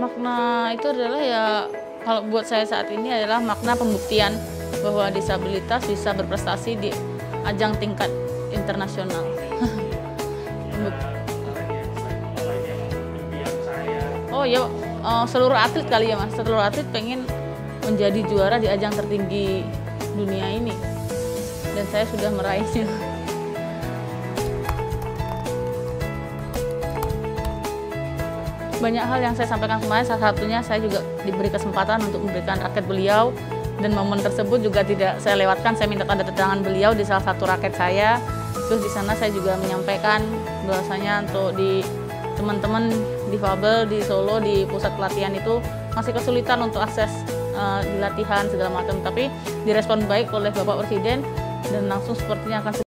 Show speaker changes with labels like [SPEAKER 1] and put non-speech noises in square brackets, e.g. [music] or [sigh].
[SPEAKER 1] makna itu adalah ya kalau buat saya saat ini adalah makna pembuktian bahwa disabilitas bisa berprestasi di ajang tingkat internasional. [laughs] oh ya uh, seluruh atlet kali ya mas, seluruh atlet pengen menjadi juara di ajang tertinggi dunia ini dan saya sudah meraihnya. [laughs] banyak hal yang saya sampaikan kemarin. Salah satunya saya juga diberi kesempatan untuk memberikan raket beliau. Dan momen tersebut juga tidak saya lewatkan. Saya minta tanda tangan beliau di salah satu raket saya. Terus di sana saya juga menyampaikan bahwasanya untuk di teman-teman difabel di Solo di pusat pelatihan itu masih kesulitan untuk akses uh, di latihan segala macam. Tapi direspon baik oleh Bapak Presiden dan langsung sepertinya akan